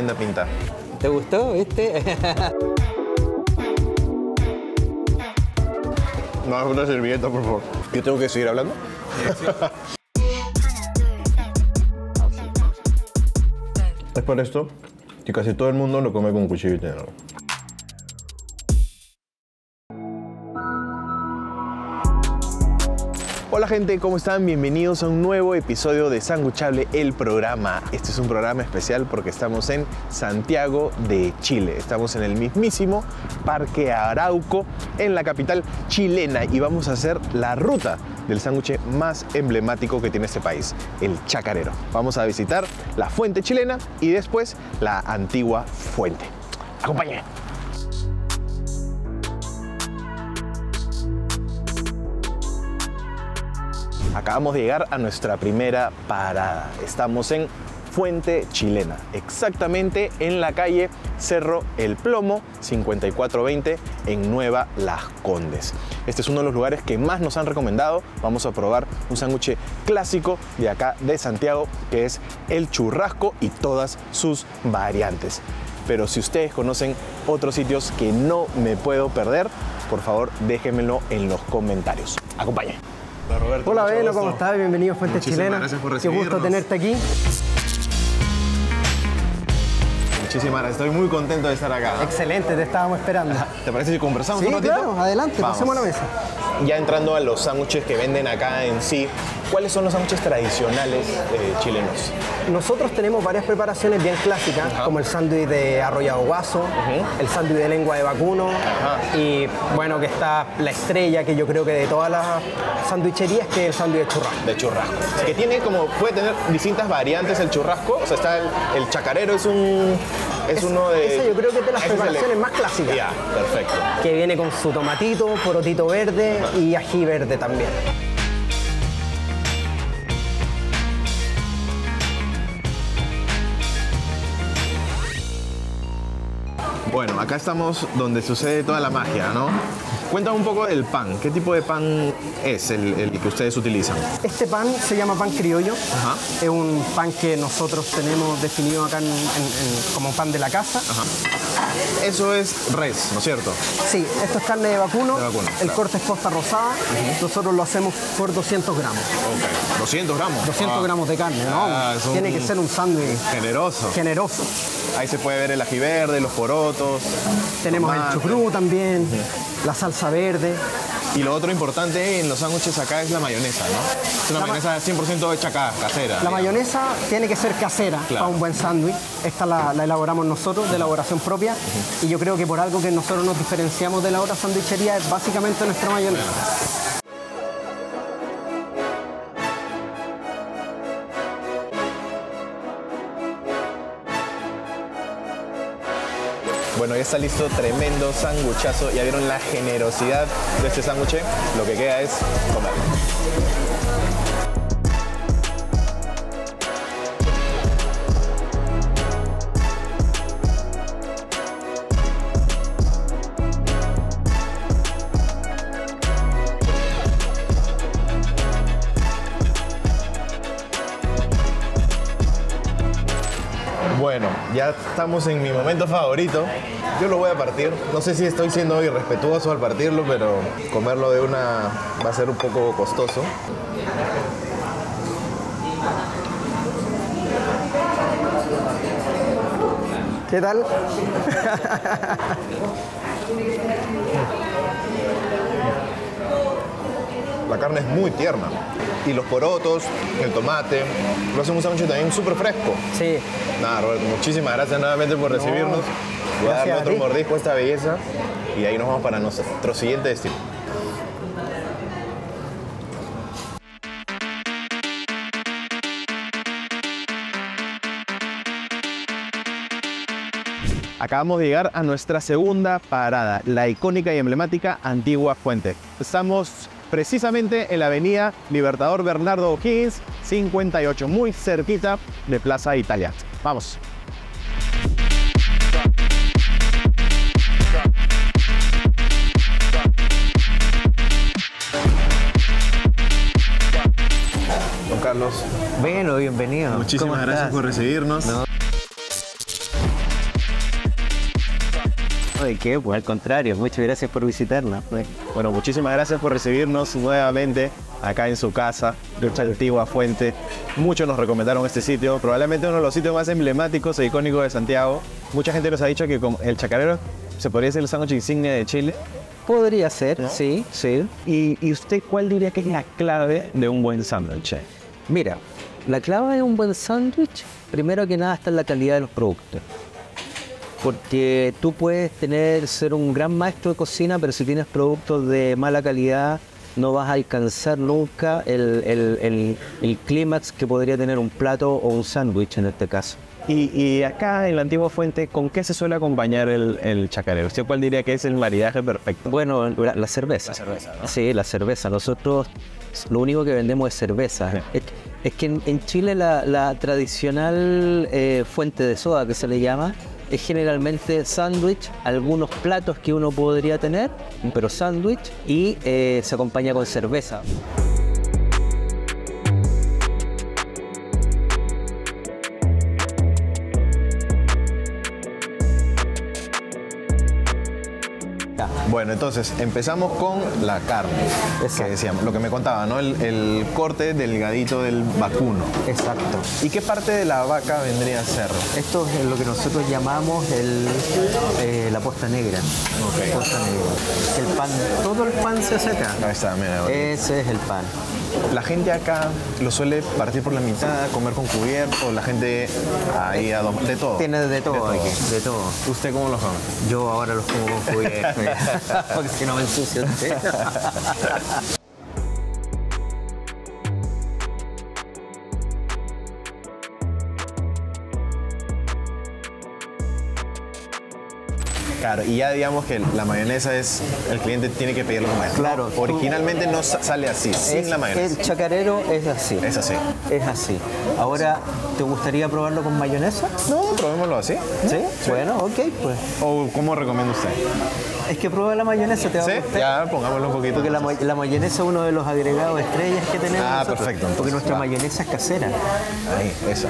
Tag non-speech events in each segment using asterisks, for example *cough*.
tremenda pinta. ¿Te gustó, viste? *laughs* No, una servilleta, por favor. ¿Yo tengo que seguir hablando? es por esto que casi todo el mundo lo come con cuchillo y tenedor. Hola gente, ¿cómo están? Bienvenidos a un nuevo episodio de Sanguchable, el programa. Este es un programa especial porque estamos en Santiago de Chile. Estamos en el mismísimo Parque Arauco, en la capital chilena, y vamos a hacer la ruta del sándwich más emblemático que tiene este país, el chacarero. Vamos a visitar la fuente chilena y después la antigua fuente. Acompáñenme. Acabamos de llegar a nuestra primera parada. Estamos en Fuente Chilena, exactamente en la calle Cerro El Plomo 5420 en Nueva Las Condes. Este es uno de los lugares que más nos han recomendado. Vamos a probar un sándwich clásico de acá de Santiago que es el churrasco y todas sus variantes. Pero si ustedes conocen otros sitios que no me puedo perder, por favor déjenmelo en los comentarios. Acompañen. Hola Roberto. Hola mucho Belo. ¿cómo estás? Bienvenido a Fuente Muchísimas Chilena. gracias por Qué gusto recibirnos. tenerte aquí. Muchísimas gracias, estoy muy contento de estar acá. Excelente, te estábamos esperando. ¿Te parece si conversamos Sí, un ratito? claro, adelante, Vamos. pasemos a la mesa. Ya entrando a los sándwiches que venden acá en sí, ¿cuáles son los sándwiches tradicionales eh, chilenos? Nosotros tenemos varias preparaciones bien clásicas, Ajá. como el sándwich de arrollado guaso, el sándwich de lengua de vacuno Ajá. y bueno, que está la estrella que yo creo que de todas las sandwicherías que es el sándwich de churrasco. De churrasco. Que tiene como, puede tener distintas variantes el churrasco. O sea, está el, el chacarero, es un. Es, uno de. esa yo creo que es de las preparaciones más clásicas. Ya, perfecto. que viene con su tomatito, porotito verde y ají verde también. Bueno, acá estamos donde sucede toda la magia, ¿no? Cuéntame un poco del pan. ¿Qué tipo de pan es el, el que ustedes utilizan? Este pan se llama pan criollo. Ajá. Es un pan que nosotros tenemos definido acá en- en- en- como pan de la casa. Eso es res, ¿no es cierto? Sí, esto es carne de vacuno. De vacuno, el claro. corte es posta rosada. Nosotros lo hacemos por 200 gramos. Ok. 200 gramos. 200 Ah, gramos de carne, ¿no? Ah, un- Tiene que ser un sándwich Generoso. generoso. Ahí se puede ver el ají verde, los porotos. Tenemos el chucrú también, la salsa verde. Y lo otro importante en los sándwiches acá es la mayonesa, ¿no? Es una La ma- mayonesa 100% hecha acá, casera. La digamos. mayonesa tiene que ser casera Claro. para un buen sándwich. Esta la, la elaboramos nosotros, de elaboración propia. Y yo creo que por algo que nosotros nos diferenciamos de la otra sandwichería es básicamente nuestra mayonesa. Bueno, ya está listo tremendo sanguchazo. Ya vieron la generosidad de este sándwich. Lo que queda es comer. Ya estamos en mi momento favorito. Yo lo voy a partir. No sé si estoy siendo irrespetuoso al partirlo, pero comerlo de una va a ser un poco costoso. ¿Qué tal? *laughs* La carne es muy tierna. Y los porotos, el tomate, lo hacen un sándwich también súper fresco. Sí, Nada, Roberto, muchísimas gracias nuevamente por recibirnos. Voy a darle a otro mordisco a esta belleza y ahí nos vamos para nuestro siguiente destino. Acabamos de llegar a nuestra segunda parada, la icónica y emblemática Antigua Fuente. Estamos precisamente en la avenida Libertador Bernardo O'Higgins 58, muy cerquita de Plaza Italia. Vamos. Don Carlos, Bueno, bienvenido. muchísimas ¿Cómo gracias por recibirnos. No. ¿De qué? Pues al contrario, muchas gracias por visitarnos. Bueno, muchísimas gracias por recibirnos nuevamente acá en su casa, nuestra antigua fuente. Muchos nos recomendaron este sitio, probablemente uno de los sitios más emblemáticos e icónicos de Santiago. Mucha gente nos ha dicho que el chacarero se podría ser el sándwich insignia de Chile. Podría ser, sí, sí. ¿Y, ¿Y usted cuál diría que es la clave de un buen sándwich? Mira, la clave de un buen sándwich, primero que nada, está en la calidad de los productos. Porque tú puedes tener, ser un gran maestro de cocina, pero si tienes productos de mala calidad, no vas a alcanzar nunca el, el- el- el clímax que podría tener un plato o un sándwich en este caso. Y, y acá en la antigua fuente, ¿con qué se suele acompañar el, el chacarero? ¿Usted cuál diría que es el maridaje perfecto? Bueno, la, la cerveza. La cerveza, ¿no? Sí, la cerveza. Nosotros lo único que vendemos es cerveza. Es, es que en, en Chile la, la tradicional eh, fuente de soda que se le llama es generalmente sándwich, algunos platos que uno podría tener, pero sándwich y eh, se acompaña con cerveza. Bueno, entonces empezamos con la carne, Exacto. que decíamos, lo que me contaba, ¿no? El, el corte delgadito del vacuno. Exacto. ¿Y qué parte de la vaca vendría a ser? Esto es lo que nosotros llamamos el, eh, la posta negra. Posta negra. El pan, todo el pan se hace acá. Ahí está, mira. bueno. Ese es el pan. La gente acá lo suele partir por la mitad, comer con cubierto, la gente ahí a de todo. Tiene de todo, aquí, de todo. ¿Usted cómo lo come? Yo ahora los como con cubierto, *laughs* *laughs* porque si no me ensucio. Claro, y ya digamos que la mayonesa es, el cliente tiene que pedirlo con mayonesa. Claro, Originalmente no sa- sale así, sin Es- la mayonesa. El chacarero es así. Es así. Es así. Ahora, ¿te gustaría probarlo con mayonesa? No, probémoslo así. ¿Sí? Bueno, ok, pues. ¿O cómo recomienda usted? Es que prueba la mayonesa, te va ¿Sí? a gustar. Ya, pongámoslo un poquito. Porque la, ma- la mayonesa es uno de los agregados estrellas que tenemos. Ah, nosotros. perfecto, entonces, Porque nuestra va. mayonesa es casera. Ahí, esa.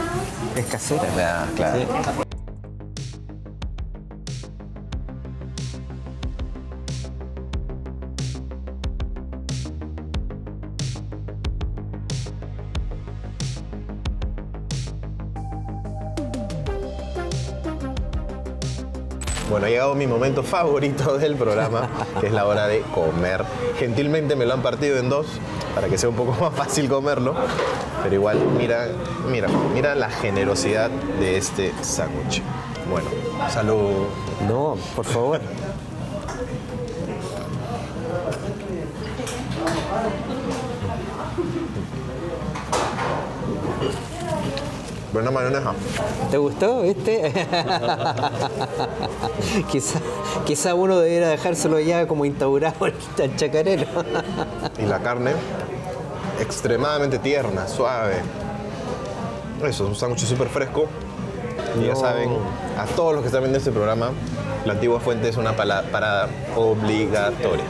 Es casera. Claro. Sí. Bueno, ha llegado mi momento favorito *laughs* del programa, que es la hora de comer. Gentilmente me lo han partido en dos para que sea un poco *laughs* más fácil comerlo, pero igual, mira, mira, mira la generosidad de este sándwich. Bueno, salud. No, por favor. Buena mayonesa. ¿Te gustó, viste? *laughs* quizá, quizá uno debiera dejárselo ya como instaurado el chacarero. Y la carne extremadamente tierna, suave. Eso, es un sándwich súper fresco. Y ya saben, a todos los que están viendo este programa, la antigua fuente es una parada obligatoria.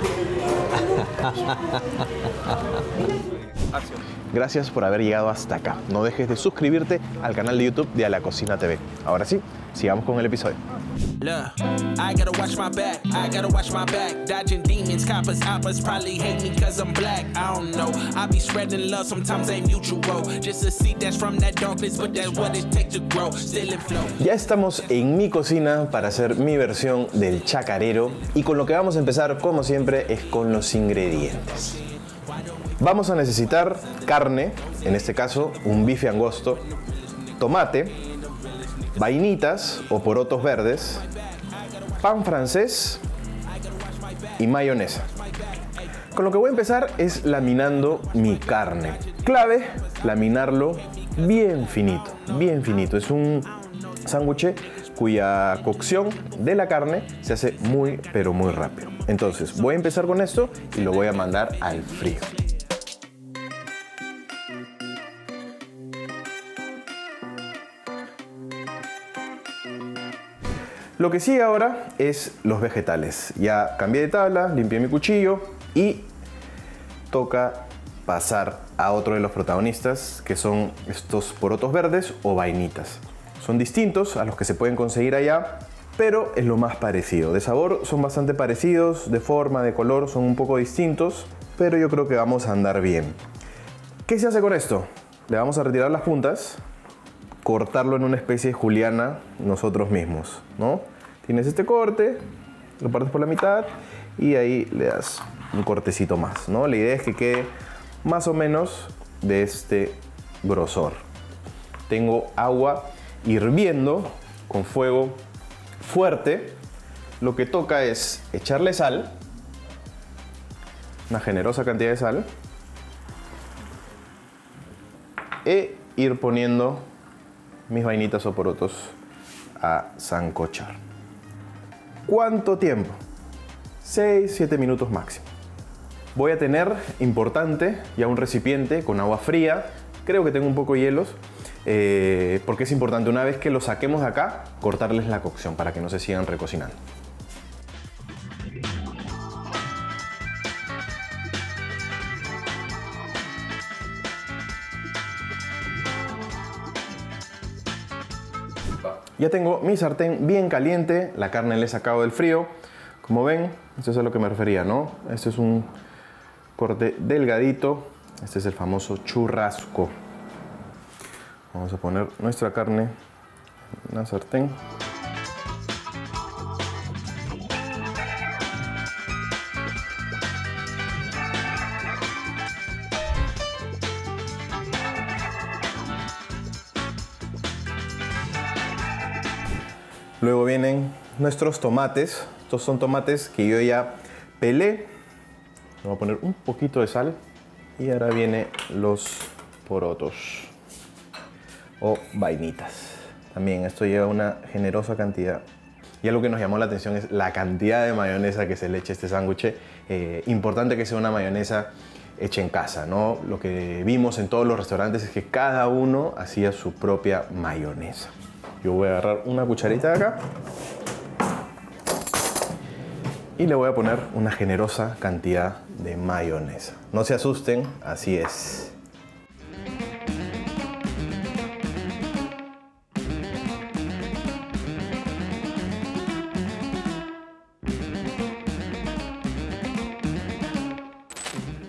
*laughs* Gracias por haber llegado hasta acá. No dejes de suscribirte al canal de YouTube de A la Cocina TV. Ahora sí, sigamos con el episodio. Look, I gotta watch my back. I gotta watch my back. Dodging demons, coppers, oppers probably hate me cause I'm black. I don't know. I be spreading love, sometimes ain't mutual. Just a seed that's from that darkness, but that's what it takes to grow. Still in flow. Ya estamos en mi cocina para hacer mi versión del chacarero y con lo que vamos a empezar, como siempre, es con los ingredientes. Vamos a necesitar carne, en este caso un bife angosto, tomate, vainitas o porotos verdes, pan francés y mayonesa. Con lo que voy a empezar es laminando mi carne. Clave, laminarlo bien finito, bien finito. Es un sándwich cuya cocción de la carne se hace muy, pero muy rápido. Entonces, voy a empezar con esto y lo voy a mandar al frío. Lo que sigue ahora es los vegetales. Ya cambié de tabla, limpié mi cuchillo y toca pasar a otro de los protagonistas, que son estos porotos verdes o vainitas. Son distintos a los que se pueden conseguir allá, pero es lo más parecido. De sabor son bastante parecidos, de forma, de color son un poco distintos, pero yo creo que vamos a andar bien. ¿Qué se hace con esto? Le vamos a retirar las puntas, cortarlo en una especie de juliana nosotros mismos, ¿no? Tienes este corte, lo partes por la mitad y ahí le das un cortecito más, ¿no? La idea es que quede más o menos de este grosor. Tengo agua hirviendo con fuego fuerte. Lo que toca es echarle sal, una generosa cantidad de sal, e ir poniendo mis vainitas o porotos a zancochar. ¿Cuánto tiempo? 6-7 minutos máximo. Voy a tener, importante, ya un recipiente con agua fría. Creo que tengo un poco de hielos, eh, porque es importante una vez que lo saquemos de acá, cortarles la cocción para que no se sigan recocinando. Ya tengo mi sartén bien caliente, la carne le he sacado del frío. Como ven, esto es a lo que me refería, ¿no? Este es un corte delgadito. Este es el famoso churrasco. Vamos a poner nuestra carne en la sartén. Luego vienen nuestros tomates. Estos son tomates que yo ya pelé. Voy a poner un poquito de sal. Y ahora vienen los porotos o vainitas. También esto lleva una generosa cantidad. Y algo que nos llamó la atención es la cantidad de mayonesa que se le echa a este sándwich. Eh, importante que sea una mayonesa hecha en casa, ¿no? Lo que vimos en todos los restaurantes es que cada uno hacía su propia mayonesa. Yo voy a agarrar una cucharita de acá y le voy a poner una generosa cantidad de mayonesa. No se asusten, así es.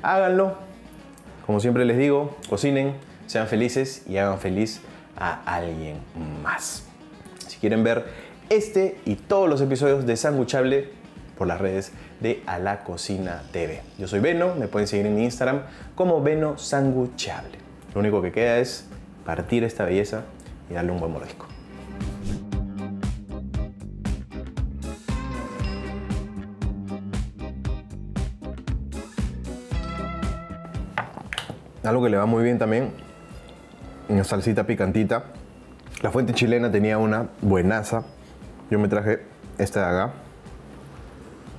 Háganlo. Como siempre les digo, cocinen, sean felices y hagan feliz a alguien más. Si quieren ver este y todos los episodios de Sanguchable por las redes de A la Cocina TV. Yo soy Beno, me pueden seguir en Instagram como Beno Sanguchable. Lo único que queda es partir esta belleza y darle un buen mordisco. Algo que le va muy bien también, una salsita picantita. La fuente chilena tenía una buenaza. Yo me traje esta de acá.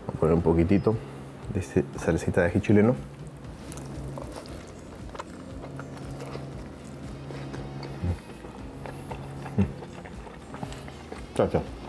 Voy a poner un poquitito de este salsita de ají chileno. Chao, chao.